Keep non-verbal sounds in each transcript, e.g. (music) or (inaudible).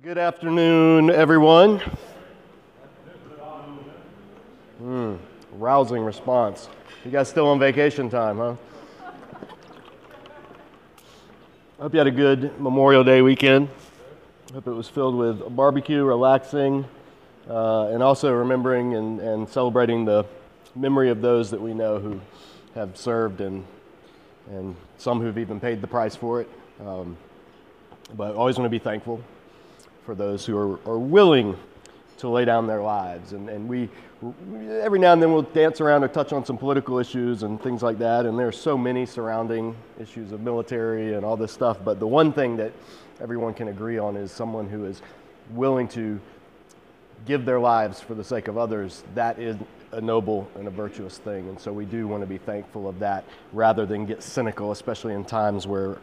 Good afternoon, everyone. Hmm, rousing response. You guys still on vacation time, huh? Hope you had a good Memorial Day weekend. Hope it was filled with barbecue, relaxing, uh, and also remembering and, and celebrating the memory of those that we know who have served and, and some who've even paid the price for it. Um, but always want to be thankful for those who are, are willing to lay down their lives. And, and we, every now and then, we'll dance around or touch on some political issues and things like that. And there are so many surrounding issues of military and all this stuff. But the one thing that everyone can agree on is someone who is willing to give their lives for the sake of others. That is a noble and a virtuous thing. And so we do want to be thankful of that rather than get cynical, especially in times where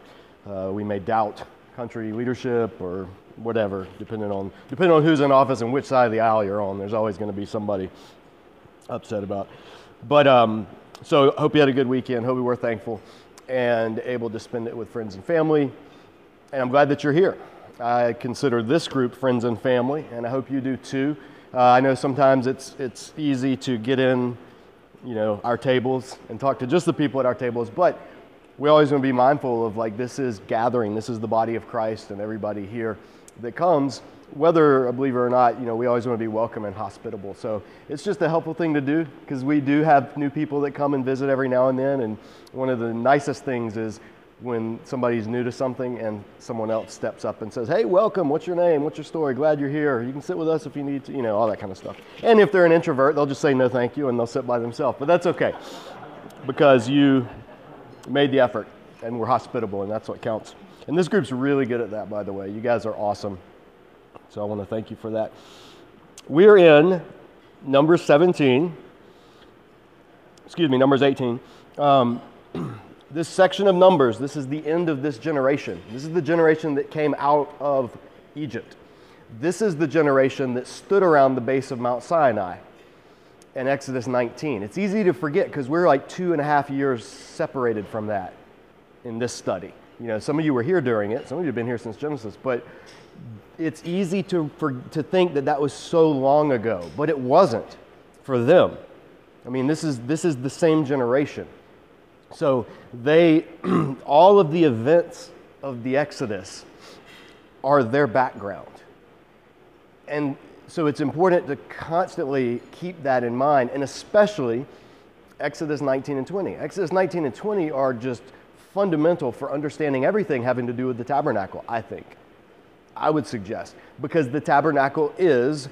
uh, we may doubt country leadership or whatever, depending on depending on who's in office and which side of the aisle you're on. There's always going to be somebody upset about. But um, so hope you had a good weekend. Hope you were thankful and able to spend it with friends and family. And I'm glad that you're here. I consider this group friends and family, and I hope you do too. Uh, I know sometimes it's it's easy to get in, you know, our tables and talk to just the people at our tables, but we always want to be mindful of like this is gathering, this is the body of Christ, and everybody here that comes, whether a believer or not, you know, we always want to be welcome and hospitable. So it's just a helpful thing to do because we do have new people that come and visit every now and then. And one of the nicest things is when somebody's new to something and someone else steps up and says, Hey, welcome, what's your name? What's your story? Glad you're here. You can sit with us if you need to, you know, all that kind of stuff. And if they're an introvert, they'll just say no thank you and they'll sit by themselves. But that's okay because you made the effort and we're hospitable, and that's what counts. And this group's really good at that, by the way. You guys are awesome. So I want to thank you for that. We're in number 17, excuse me, Numbers 18. Um, (clears throat) this section of Numbers, this is the end of this generation. This is the generation that came out of Egypt. This is the generation that stood around the base of Mount Sinai in Exodus 19. It's easy to forget because we're like two and a half years separated from that in this study. You know, some of you were here during it, some of you have been here since Genesis, but it's easy to, for, to think that that was so long ago, but it wasn't for them. I mean, this is, this is the same generation. So they, (clears throat) all of the events of the Exodus are their background. And so it's important to constantly keep that in mind, and especially Exodus 19 and 20. Exodus 19 and 20 are just fundamental for understanding everything having to do with the tabernacle, I think. I would suggest, because the tabernacle is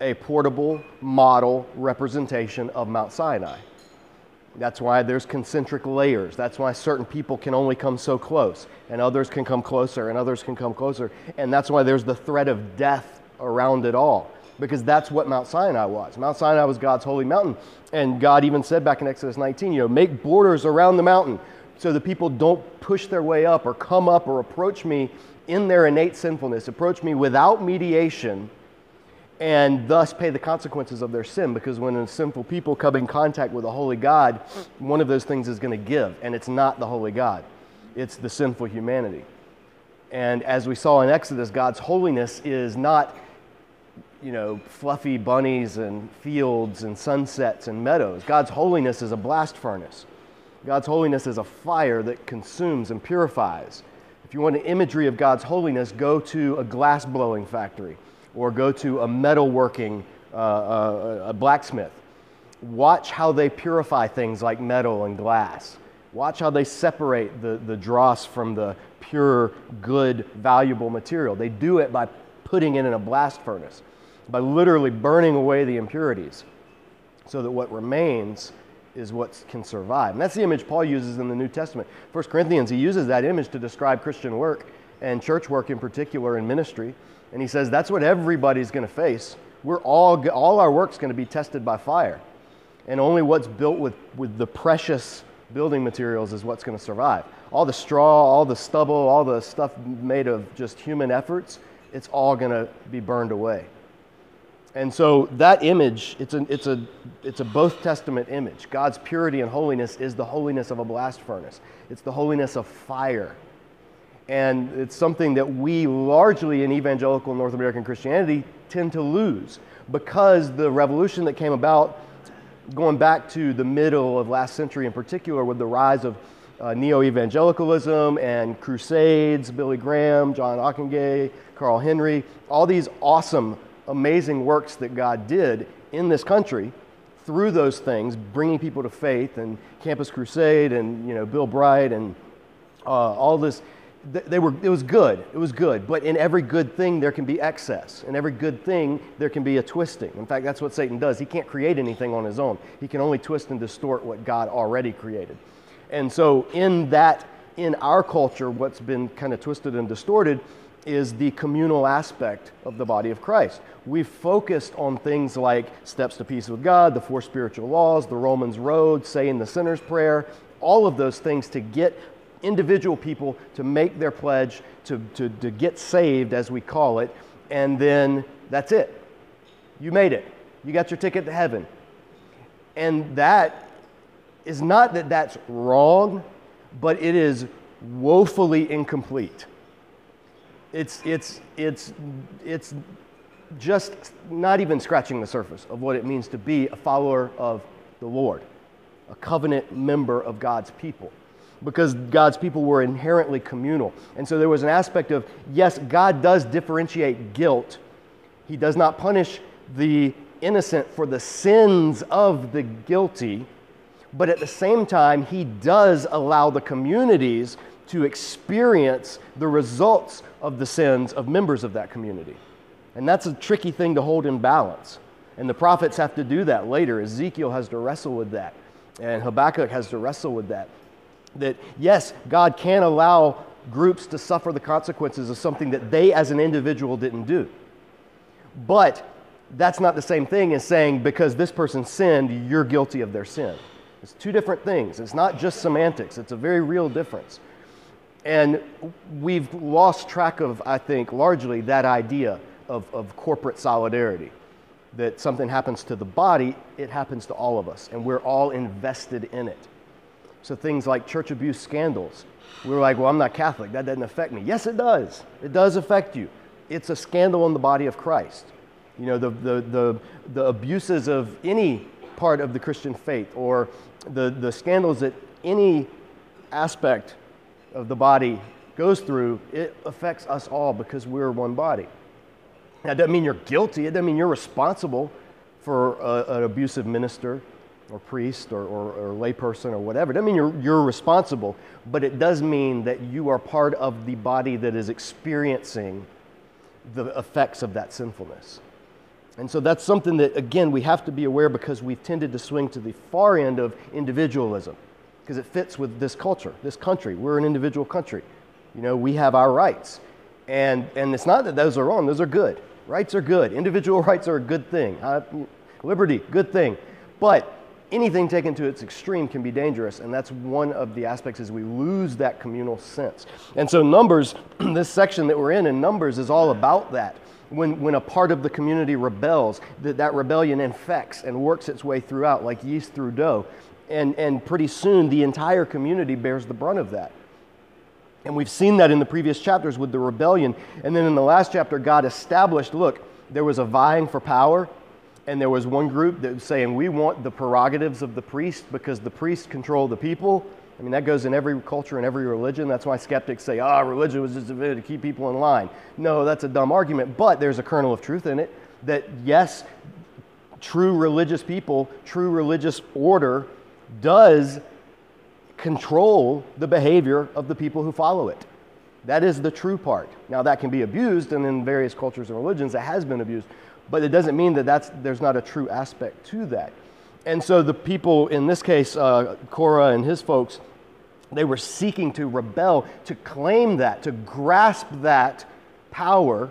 a portable model representation of Mount Sinai. That's why there's concentric layers. That's why certain people can only come so close, and others can come closer, and others can come closer. And that's why there's the threat of death around it all because that's what Mount Sinai was. Mount Sinai was God's holy mountain. And God even said back in Exodus 19, you know, make borders around the mountain so the people don't push their way up or come up or approach me in their innate sinfulness, approach me without mediation, and thus pay the consequences of their sin. Because when a sinful people come in contact with a holy God, one of those things is going to give, and it's not the holy God, it's the sinful humanity. And as we saw in Exodus, God's holiness is not you know, fluffy bunnies and fields and sunsets and meadows. God's holiness is a blast furnace. God's holiness is a fire that consumes and purifies. If you want an imagery of God's holiness, go to a glass blowing factory or go to a metalworking uh, uh, a blacksmith. Watch how they purify things like metal and glass. Watch how they separate the, the dross from the pure, good, valuable material. They do it by putting it in a blast furnace by literally burning away the impurities so that what remains is what can survive. And that's the image Paul uses in the New Testament. First Corinthians, he uses that image to describe Christian work and church work in particular in ministry. And he says that's what everybody's going to face. We're all, all our work's going to be tested by fire. And only what's built with, with the precious building materials is what's going to survive. All the straw, all the stubble, all the stuff made of just human efforts, it's all going to be burned away. And so that image, it's a, it's, a, it's a both testament image. God's purity and holiness is the holiness of a blast furnace, it's the holiness of fire. And it's something that we largely in evangelical North American Christianity tend to lose because the revolution that came about going back to the middle of last century in particular with the rise of uh, neo evangelicalism and crusades, Billy Graham, John Ockenga, Carl Henry, all these awesome, amazing works that God did in this country through those things, bringing people to faith and Campus Crusade and you know Bill Bright and uh, all this they were, it was good. It was good. But in every good thing, there can be excess. In every good thing, there can be a twisting. In fact, that's what Satan does. He can't create anything on his own, he can only twist and distort what God already created. And so, in that, in our culture, what's been kind of twisted and distorted is the communal aspect of the body of Christ. We've focused on things like steps to peace with God, the four spiritual laws, the Romans road, saying the sinner's prayer, all of those things to get individual people to make their pledge, to, to, to get saved, as we call it, and then that's it. You made it. You got your ticket to heaven. And that is not that that's wrong, but it is woefully incomplete. It's, it's, it's, it's just not even scratching the surface of what it means to be a follower of the Lord, a covenant member of God's people because God's people were inherently communal. And so there was an aspect of, yes, God does differentiate guilt. He does not punish the innocent for the sins of the guilty, but at the same time, He does allow the communities to experience the results of the sins of members of that community. And that's a tricky thing to hold in balance. And the prophets have to do that later. Ezekiel has to wrestle with that, and Habakkuk has to wrestle with that that yes, God can allow groups to suffer the consequences of something that they as an individual didn't do. But that's not the same thing as saying because this person sinned, you're guilty of their sin. It's two different things. It's not just semantics, it's a very real difference. And we've lost track of, I think, largely that idea of, of corporate solidarity. That something happens to the body, it happens to all of us, and we're all invested in it. So things like church abuse scandals. We were like, well, I'm not Catholic. That doesn't affect me. Yes, it does. It does affect you. It's a scandal in the body of Christ. You know, the, the, the, the abuses of any part of the Christian faith or the, the scandals that any aspect of the body goes through, it affects us all because we're one body. That doesn't mean you're guilty. It doesn't mean you're responsible for a, an abusive minister or priest or, or, or layperson or whatever. It doesn't mean you're, you're responsible, but it does mean that you are part of the body that is experiencing the effects of that sinfulness. And so that's something that, again, we have to be aware because we've tended to swing to the far end of individualism because it fits with this culture, this country. We're an individual country. You know, we have our rights. And, and it's not that those are wrong, those are good. Rights are good. Individual (laughs) rights are a good thing. Uh, liberty, good thing. But anything taken to its extreme can be dangerous and that's one of the aspects is we lose that communal sense and so numbers (clears throat) this section that we're in in numbers is all about that when, when a part of the community rebels that, that rebellion infects and works its way throughout like yeast through dough and, and pretty soon the entire community bears the brunt of that and we've seen that in the previous chapters with the rebellion and then in the last chapter god established look there was a vying for power and there was one group that was saying, We want the prerogatives of the priest because the priests control the people. I mean, that goes in every culture and every religion. That's why skeptics say, ah, oh, religion was just invented to keep people in line. No, that's a dumb argument, but there's a kernel of truth in it that, yes, true religious people, true religious order does control the behavior of the people who follow it. That is the true part. Now, that can be abused, and in various cultures and religions, it has been abused but it doesn't mean that that's, there's not a true aspect to that. And so the people, in this case, uh, Korah and his folks, they were seeking to rebel, to claim that, to grasp that power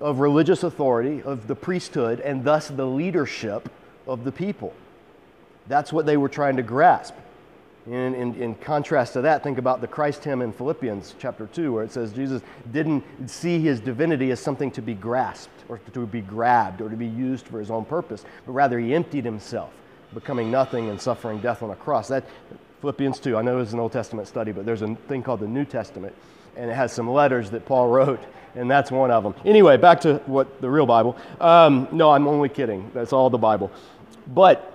of religious authority, of the priesthood, and thus the leadership of the people. That's what they were trying to grasp. In, in, in, contrast to that, think about the Christ hymn in Philippians chapter 2, where it says Jesus didn't see his divinity as something to be grasped or to be grabbed or to be used for his own purpose, but rather he emptied himself, becoming nothing and suffering death on a cross. That Philippians 2, I know it's an Old Testament study, but there's a thing called the New Testament. and it has some letters that Paul (laughs) wrote, and that's one of them. Anyway, back to what the real Bible. Um, no, I'm only kidding. That's all the Bible. But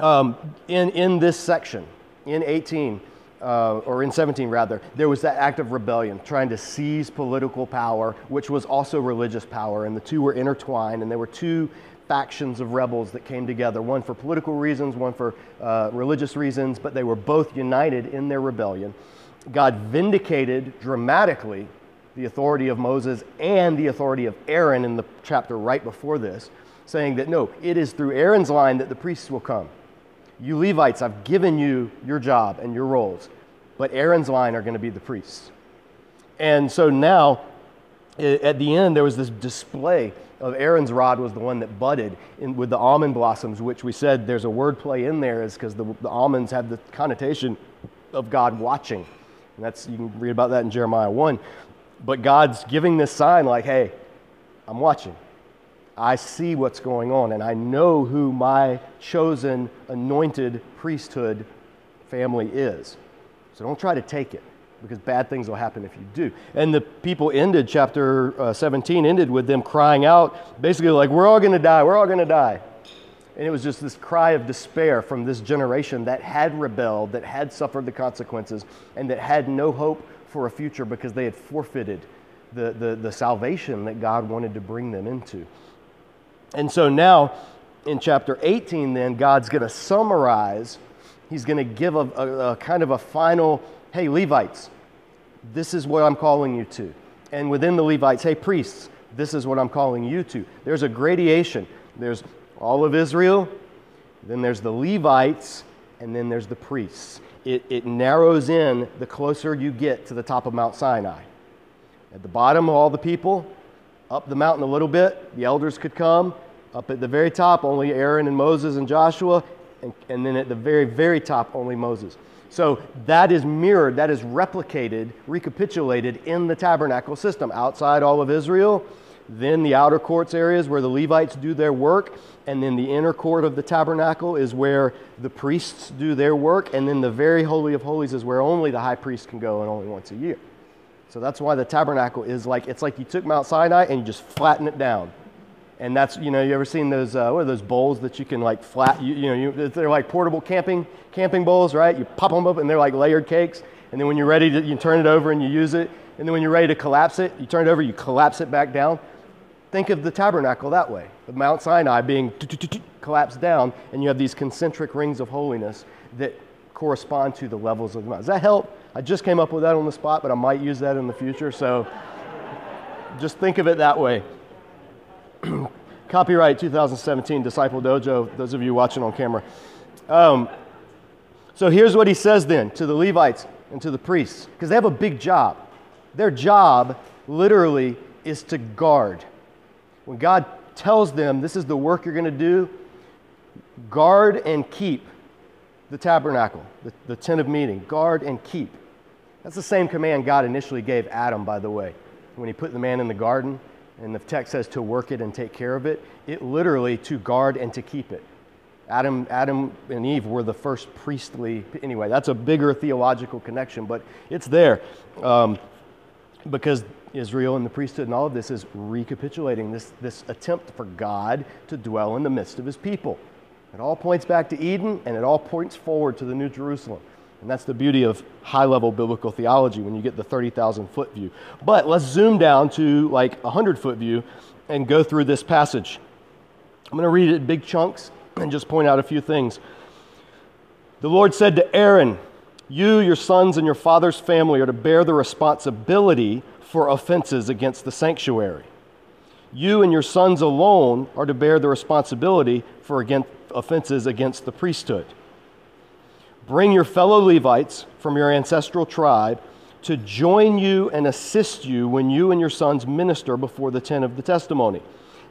um, in, in this section, in 18, uh, or in 17 rather, there was that act of rebellion, trying to seize political power, which was also religious power, and the two were intertwined, and there were two factions of rebels that came together, one for political reasons, one for uh, religious reasons, but they were both united in their rebellion. God vindicated dramatically the authority of Moses and the authority of Aaron in the chapter right before this, saying that no, it is through Aaron's line that the priests will come. You Levites, I've given you your job and your roles, but Aaron's line are going to be the priests. And so now, at the end, there was this display of Aaron's rod was the one that budded in, with the almond blossoms, which we said there's a word play in there, is because the, the almonds have the connotation of God watching. And that's you can read about that in Jeremiah 1. But God's giving this sign like, hey, I'm watching. I see what's going on, and I know who my chosen, anointed priesthood family is. So don't try to take it because bad things will happen if you do. And the people ended, chapter uh, 17 ended with them crying out, basically, like, we're all going to die, we're all going to die. And it was just this cry of despair from this generation that had rebelled, that had suffered the consequences, and that had no hope for a future because they had forfeited the, the, the salvation that God wanted to bring them into. And so now in chapter 18, then, God's going to summarize, he's going to give a, a, a, kind of a final, hey, Levites, this is what I'm calling you to. And within the Levites, hey, priests, this is what I'm calling you to. There's a gradation. There's all of Israel, then there's the Levites, and then there's the priests. It, it narrows in the closer you get to the top of Mount Sinai. At the bottom, all the people, up the mountain a little bit, the elders could come. Up at the very top, only Aaron and Moses and Joshua. And, and then at the very, very top, only Moses. So that is mirrored, that is replicated, recapitulated in the tabernacle system. Outside all of Israel, then the outer courts areas where the Levites do their work, and then the inner court of the tabernacle is where the priests do their work, and then the very holy of holies is where only the high priest can go and only once a year. So that's why the tabernacle is like, it's like you took Mount Sinai and you just flatten it down. And that's, you know, you ever seen those, uh, what are those bowls that you can like flat, you, you know, you, they're like portable camping, camping bowls, right? You pop them up and they're like layered cakes. And then when you're ready to, you turn it over and you use it. And then when you're ready to collapse it, you turn it over, you collapse it back down. Think of the tabernacle that way. The Mount Sinai being collapsed down, and you have these concentric rings of holiness that correspond to the levels of the mountain. Does that help? I just came up with that on the spot, but I might use that in the future. So just think of it that way. (clears throat) Copyright 2017 Disciple Dojo, those of you watching on camera. Um, so here's what he says then to the Levites and to the priests, because they have a big job. Their job, literally, is to guard. When God tells them this is the work you're going to do, guard and keep the tabernacle, the, the tent of meeting. Guard and keep. That's the same command God initially gave Adam, by the way. When he put the man in the garden, and the text says to work it and take care of it, it literally to guard and to keep it. Adam, Adam and Eve were the first priestly. Anyway, that's a bigger theological connection, but it's there um, because Israel and the priesthood and all of this is recapitulating this, this attempt for God to dwell in the midst of his people. It all points back to Eden and it all points forward to the New Jerusalem. And that's the beauty of high level biblical theology when you get the 30,000 foot view. But let's zoom down to like a 100 foot view and go through this passage. I'm going to read it in big chunks and just point out a few things. The Lord said to Aaron, You, your sons, and your father's family are to bear the responsibility for offenses against the sanctuary. You and your sons alone are to bear the responsibility for against offenses against the priesthood. Bring your fellow Levites from your ancestral tribe to join you and assist you when you and your sons minister before the tent of the testimony.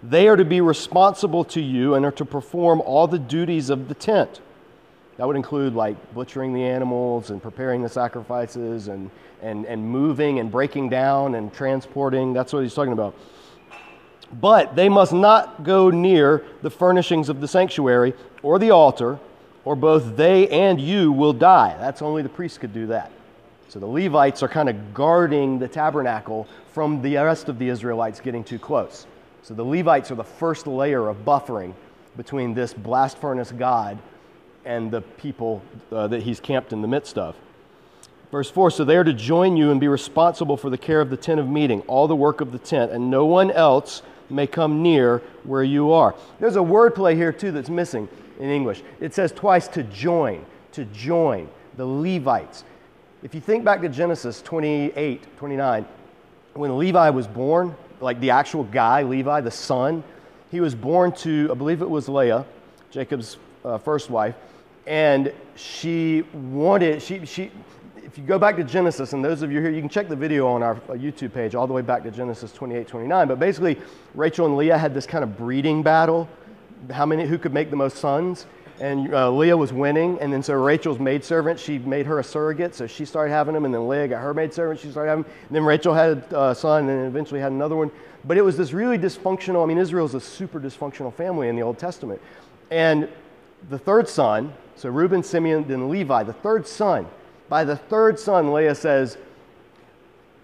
They are to be responsible to you and are to perform all the duties of the tent. That would include like butchering the animals and preparing the sacrifices and, and, and moving and breaking down and transporting. That's what he's talking about. But they must not go near the furnishings of the sanctuary or the altar or both they and you will die. That's only the priest could do that. So the Levites are kind of guarding the tabernacle from the rest of the Israelites getting too close. So the Levites are the first layer of buffering between this blast furnace God and the people uh, that he's camped in the midst of. Verse 4 So they are to join you and be responsible for the care of the tent of meeting, all the work of the tent, and no one else may come near where you are. There's a word play here, too, that's missing in English. It says twice to join, to join the Levites. If you think back to Genesis 28, 29, when Levi was born, like the actual guy, Levi, the son, he was born to, I believe it was Leah, Jacob's uh, first wife, and she wanted, she, she, if you go back to Genesis, and those of you here, you can check the video on our YouTube page all the way back to Genesis 28, 29. But basically, Rachel and Leah had this kind of breeding battle. How many, who could make the most sons? And uh, Leah was winning. And then so Rachel's maidservant, she made her a surrogate. So she started having them. And then Leah got her maidservant, she started having them. And then Rachel had a son and eventually had another one. But it was this really dysfunctional, I mean, Israel's a super dysfunctional family in the Old Testament. And the third son, so Reuben, Simeon, then Levi, the third son, by the third son, Leah says,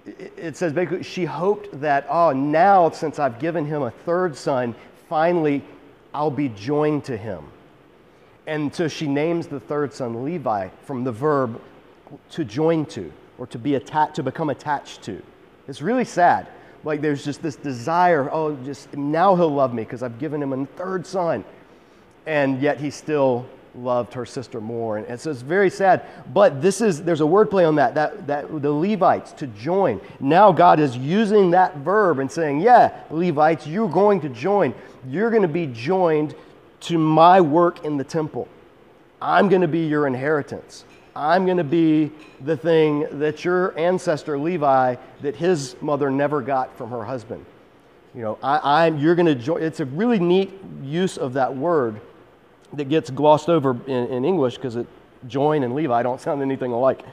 it says basically, she hoped that, oh, now since I've given him a third son, finally I'll be joined to him. And so she names the third son Levi from the verb to join to or to be attached, to become attached to. It's really sad. Like there's just this desire, oh, just now he'll love me because I've given him a third son. And yet he still loved her sister more. And, so it's very sad. But this is, there's a wordplay on that, that, that the Levites to join. Now God is using that verb and saying, yeah, Levites, you're going to join. You're going to be joined to my work in the temple. I'm going to be your inheritance. I'm going to be the thing that your ancestor Levi, that his mother never got from her husband. You know, I, am you're going to join. It's a really neat use of that word that gets glossed over in, in English because it join and Levi don't sound anything alike.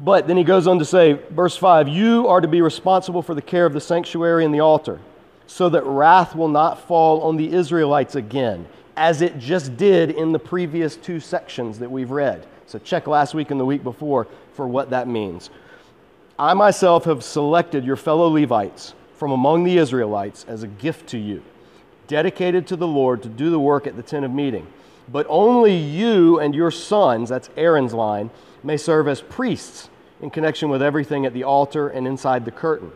But then he goes on to say, verse 5 You are to be responsible for the care of the sanctuary and the altar, so that wrath will not fall on the Israelites again, as it just did in the previous two sections that we've read. So check last week and the week before for what that means. I myself have selected your fellow Levites from among the Israelites as a gift to you dedicated to the Lord to do the work at the tent of meeting. But only you and your sons, that's Aaron's line, may serve as priests in connection with everything at the altar and inside the curtain.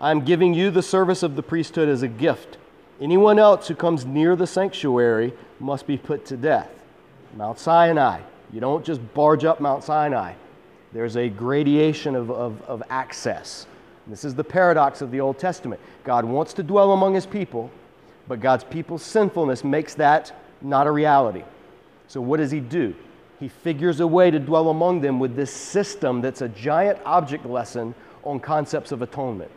I am giving you the service of the priesthood as a gift. Anyone else who comes near the sanctuary must be put to death. Mount Sinai, you don't just barge up Mount Sinai. There's a gradation of, of, of access. This is the paradox of the Old Testament. God wants to dwell among his people, but God's people's sinfulness makes that not a reality. So, what does He do? He figures a way to dwell among them with this system that's a giant object lesson on concepts of atonement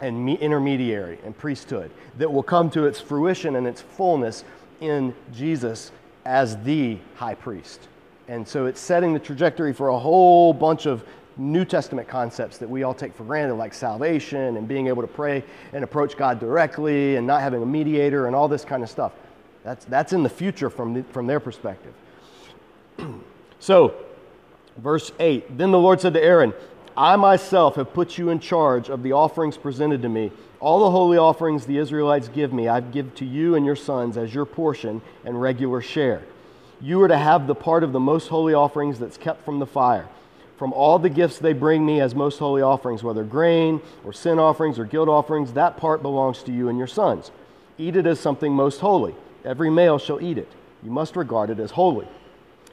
and intermediary and priesthood that will come to its fruition and its fullness in Jesus as the high priest. And so it's setting the trajectory for a whole bunch of New Testament concepts that we all take for granted, like salvation and being able to pray and approach God directly and not having a mediator and all this kind of stuff. That's, that's in the future from, the, from their perspective. (clears throat) so, verse 8 Then the Lord said to Aaron, I myself have put you in charge of the offerings presented to me. All the holy offerings the Israelites give me, I give to you and your sons as your portion and regular share. You are to have the part of the most holy offerings that's kept from the fire from all the gifts they bring me as most holy offerings, whether grain or sin offerings or guilt offerings, that part belongs to you and your sons. Eat it as something most holy. Every male shall eat it. You must regard it as holy.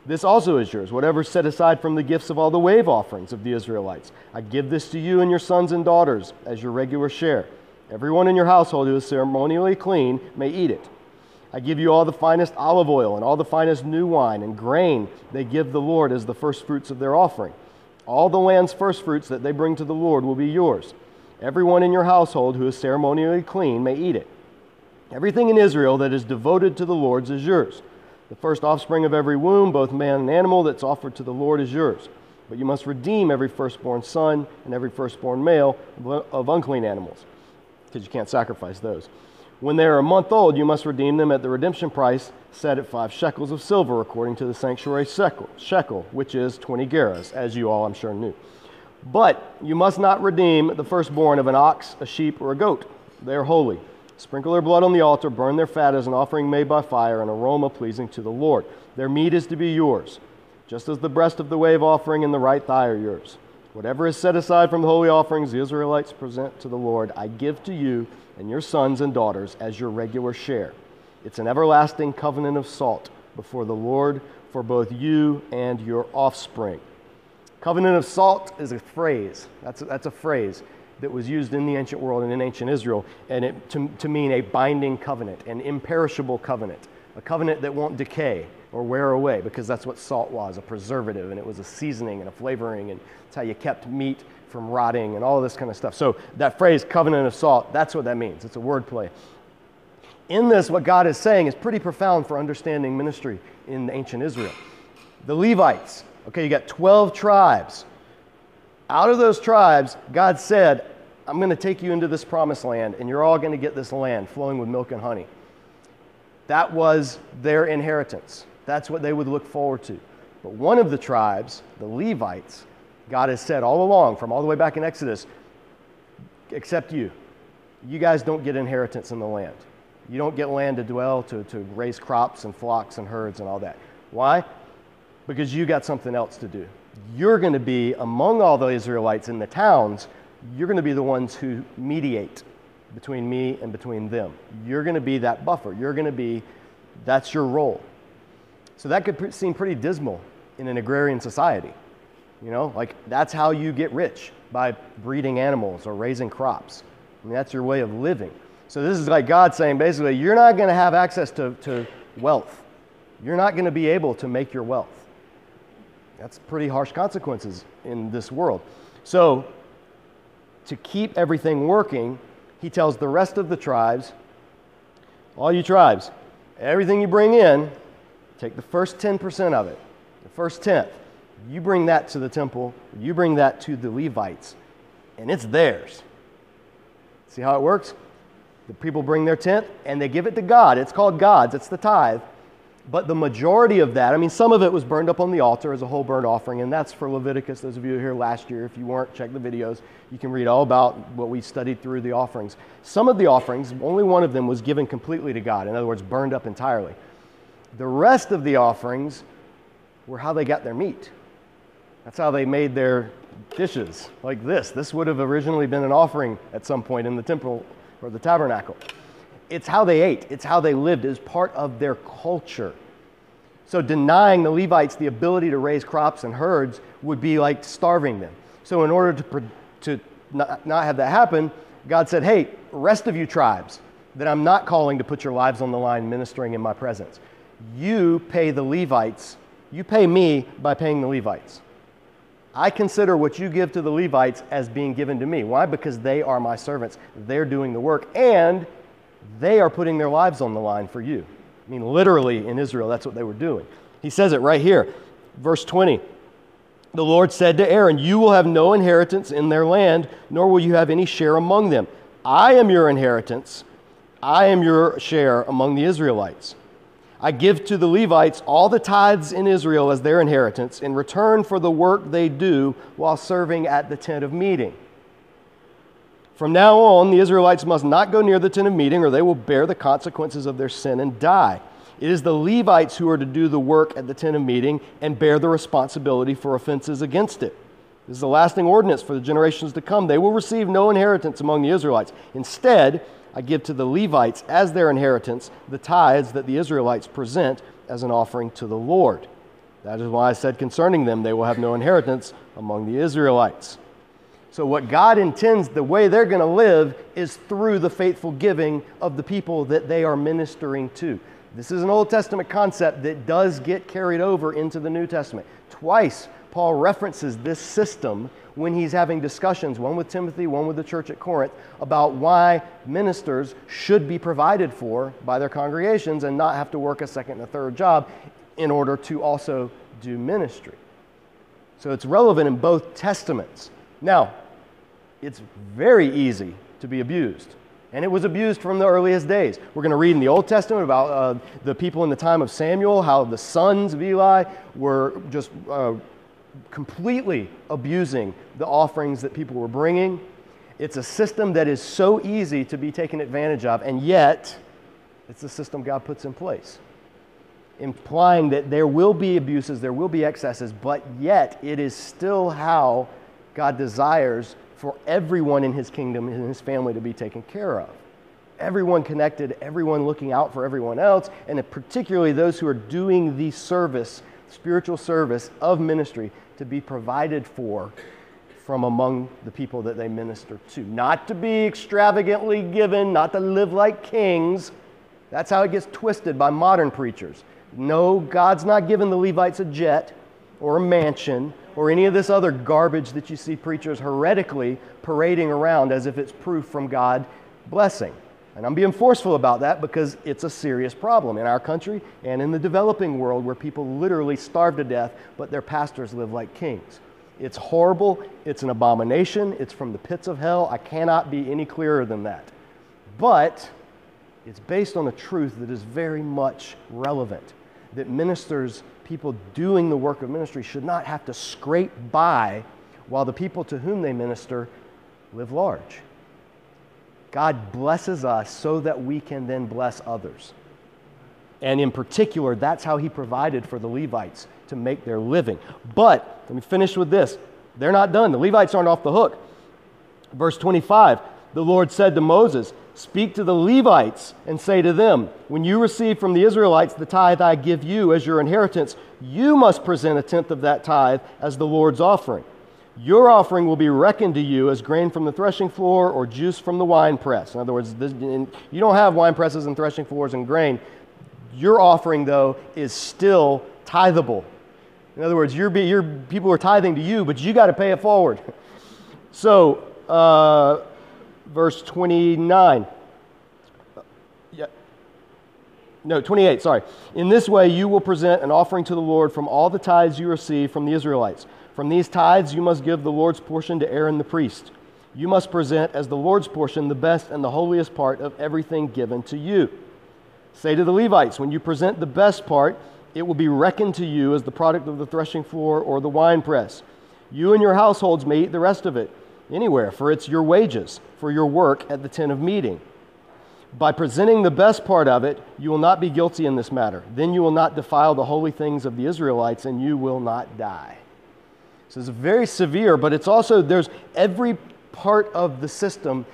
This also is yours, whatever set aside from the gifts of all the wave offerings of the Israelites. I give this to you and your sons and daughters as your regular share. Everyone in your household who is ceremonially clean may eat it. I give you all the finest olive oil and all the finest new wine and grain they give the Lord as the first fruits of their offering. All the land's first fruits that they bring to the Lord will be yours. Everyone in your household who is ceremonially clean may eat it. Everything in Israel that is devoted to the Lord's is yours. The first offspring of every womb, both man and animal, that's offered to the Lord is yours. But you must redeem every firstborn son and every firstborn male of unclean animals, because you can't sacrifice those. When they are a month old, you must redeem them at the redemption price set at five shekels of silver, according to the sanctuary shekel, shekel which is 20 gerahs, as you all, I'm sure, knew. But you must not redeem the firstborn of an ox, a sheep, or a goat. They are holy. Sprinkle their blood on the altar, burn their fat as an offering made by fire, an aroma pleasing to the Lord. Their meat is to be yours, just as the breast of the wave offering and the right thigh are yours. Whatever is set aside from the holy offerings the Israelites present to the Lord, I give to you and your sons and daughters as your regular share. It's an everlasting covenant of salt before the Lord for both you and your offspring. Covenant of salt is a phrase. That's a, that's a phrase that was used in the ancient world and in ancient Israel, and it, to, to mean a binding covenant, an imperishable covenant, a covenant that won't decay or wear away, because that's what salt was a preservative, and it was a seasoning and a flavoring, and it's how you kept meat from rotting and all this kind of stuff. So, that phrase, covenant of salt, that's what that means. It's a word play. In this, what God is saying is pretty profound for understanding ministry in ancient Israel. The Levites, okay, you got 12 tribes. Out of those tribes, God said, I'm going to take you into this promised land, and you're all going to get this land flowing with milk and honey. That was their inheritance. That's what they would look forward to. But one of the tribes, the Levites, God has said all along, from all the way back in Exodus, except you. You guys don't get inheritance in the land. You don't get land to dwell, to, to raise crops and flocks and herds and all that. Why? Because you got something else to do. You're going to be, among all the Israelites in the towns, you're going to be the ones who mediate between me and between them. You're going to be that buffer. You're going to be, that's your role. So that could seem pretty dismal in an agrarian society. You know, like that's how you get rich by breeding animals or raising crops. I mean, that's your way of living. So this is like God saying basically, you're not going to have access to, to wealth. You're not going to be able to make your wealth. That's pretty harsh consequences in this world. So to keep everything working, he tells the rest of the tribes, all you tribes, everything you bring in, take the first 10% of it, the first tenth. You bring that to the temple, you bring that to the Levites, and it's theirs. See how it works? The people bring their tenth and they give it to God. It's called God's, it's the tithe. But the majority of that, I mean, some of it was burned up on the altar as a whole burnt offering, and that's for Leviticus. Those of you here last year, if you weren't, check the videos. You can read all about what we studied through the offerings. Some of the offerings, only one of them was given completely to God, in other words, burned up entirely. The rest of the offerings were how they got their meat. That's how they made their dishes, like this. This would have originally been an offering at some point in the temple or the tabernacle. It's how they ate, it's how they lived, it's part of their culture. So denying the Levites the ability to raise crops and herds would be like starving them. So in order to, to not, not have that happen, God said, hey, rest of you tribes that I'm not calling to put your lives on the line ministering in my presence, you pay the Levites, you pay me by paying the Levites. I consider what you give to the Levites as being given to me. Why? Because they are my servants. They're doing the work, and they are putting their lives on the line for you. I mean, literally in Israel, that's what they were doing. He says it right here, verse 20. The Lord said to Aaron, You will have no inheritance in their land, nor will you have any share among them. I am your inheritance, I am your share among the Israelites. I give to the Levites all the tithes in Israel as their inheritance in return for the work they do while serving at the tent of meeting. From now on, the Israelites must not go near the tent of meeting, or they will bear the consequences of their sin and die. It is the Levites who are to do the work at the tent of meeting and bear the responsibility for offenses against it. This is a lasting ordinance for the generations to come. They will receive no inheritance among the Israelites. Instead, I give to the Levites as their inheritance the tithes that the Israelites present as an offering to the Lord. That is why I said concerning them, they will have no inheritance among the Israelites. So, what God intends, the way they're going to live, is through the faithful giving of the people that they are ministering to. This is an Old Testament concept that does get carried over into the New Testament. Twice, Paul references this system when he's having discussions, one with Timothy, one with the church at Corinth, about why ministers should be provided for by their congregations and not have to work a second and a third job in order to also do ministry. So it's relevant in both testaments. Now, it's very easy to be abused And it was abused from the earliest days. We're going to read in the Old Testament about uh, the people in the time of Samuel, how the sons of Eli were just uh, completely abusing the offerings that people were bringing. It's a system that is so easy to be taken advantage of, and yet it's the system God puts in place, implying that there will be abuses, there will be excesses, but yet it is still how God desires for everyone in his kingdom and his family to be taken care of. Everyone connected, everyone looking out for everyone else, and particularly those who are doing the service, spiritual service of ministry, to be provided for from among the people that they minister to. Not to be extravagantly given, not to live like kings. That's how it gets twisted by modern preachers. No, God's not giving the Levites a jet or a mansion or any of this other garbage that you see preachers heretically parading around as if it's proof from God blessing. And I'm being forceful about that because it's a serious problem in our country and in the developing world where people literally starve to death, but their pastors live like kings. It's horrible. It's an abomination. It's from the pits of hell. I cannot be any clearer than that. But it's based on a truth that is very much relevant that ministers people doing the work of ministry should not have to scrape by while the people to whom they minister live large. God blesses us so that we can then bless others. And in particular, that's how he provided for the Levites to make their living. But let me finish with this. They're not done. The Levites aren't off the hook. Verse 25 the Lord said to Moses, Speak to the Levites and say to them, When you receive from the Israelites the tithe I give you as your inheritance, you must present a tenth of that tithe as the Lord's offering. Your offering will be reckoned to you as grain from the threshing floor or juice from the wine press. In other words, this, you don't have wine presses and threshing floors and grain. Your offering, though, is still tithable. In other words, your, people are tithing to you, but you got to pay it forward. (laughs) So, uh, verse 29. Yeah. No, 28, sorry. In this way, you will present an offering to the Lord from all the tithes you receive from the Israelites. From these tithes, you must give the Lord's portion to Aaron the priest. You must present as the Lord's portion the best and the holiest part of everything given to you. Say to the Levites, when you present the best part, it will be reckoned to you as the product of the threshing floor or the winepress. You and your households may eat the rest of it anywhere, for it's your wages for your work at the tent of meeting. By presenting the best part of it, you will not be guilty in this matter. Then you will not defile the holy things of the Israelites, and you will not die. So it's very severe, but it's also, there's every part of the system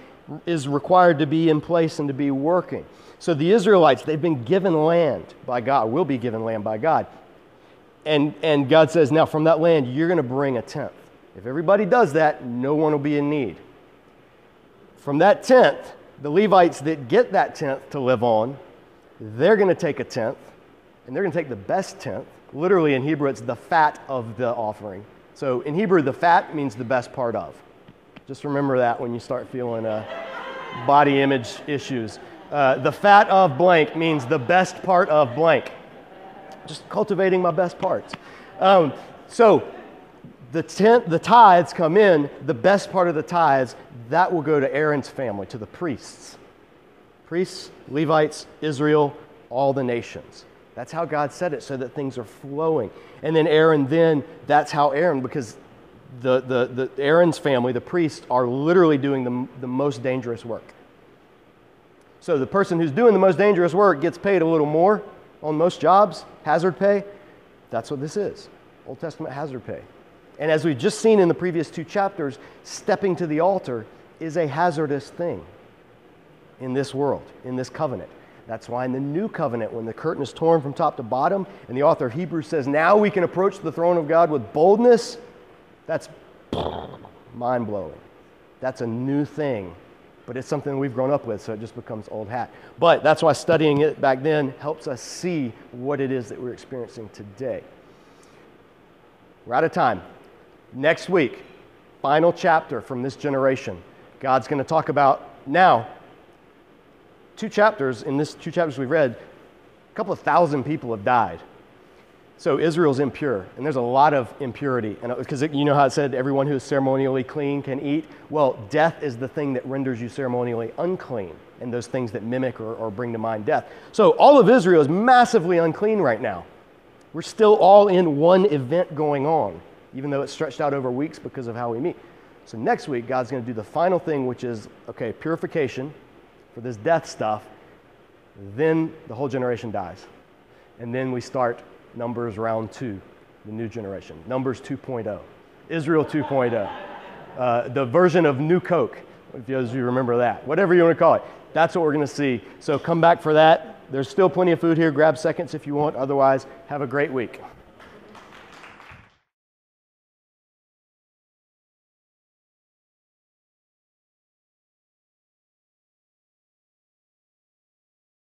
is required to be in place and to be working. So the Israelites, they've been given land by God, will be given land by God. And, and God says, now from that land, you're going to bring a tenth. If everybody does that, no one will be in need. From that tenth, the Levites that get that tenth to live on, they're going to take a tenth, and they're going to take the best tenth. Literally in Hebrew, it's the fat of the offering. So in Hebrew, the fat means the best part of. Just remember that when you start feeling uh, body image issues. Uh, the fat of blank means the best part of blank. Just cultivating my best parts. Um, so the, tenth, the tithes come in, the best part of the tithes, that will go to Aaron's family, to the priests. Priests, Levites, Israel, all the nations. That's how God said it, so that things are flowing. And then Aaron, then, that's how Aaron, because the, the, the Aaron's family, the priests, are literally doing the, the most dangerous work. So the person who's doing the most dangerous work gets paid a little more on most jobs, hazard pay. That's what this is Old Testament hazard pay. And as we've just seen in the previous two chapters, stepping to the altar is a hazardous thing in this world, in this covenant. That's why in the new covenant, when the curtain is torn from top to bottom, and the author of Hebrews says, Now we can approach the throne of God with boldness, that's mind blowing. That's a new thing, but it's something we've grown up with, so it just becomes old hat. But that's why studying it back then helps us see what it is that we're experiencing today. We're out of time. Next week, final chapter from this generation. God's going to talk about now, two chapters, in this two chapters we've read, a couple of thousand people have died. So Israel's impure, and there's a lot of impurity. And uh, because you know how it said everyone who is ceremonially clean can eat? Well, death is the thing that renders you ceremonially unclean, and those things that mimic or, or bring to mind death. So all of Israel is massively unclean right now. We're still all in one event going on, even though it's stretched out over weeks because of how we meet. So next week, God's going to do the final thing, which is okay, purification for this death stuff. Then the whole generation dies. And then we start Numbers round two, the new generation. Numbers 2.0, Israel 2.0, uh, the version of New Coke, if you remember that, whatever you want to call it. That's what we're going to see. So come back for that. There's still plenty of food here. Grab seconds if you want. Otherwise, have a great week.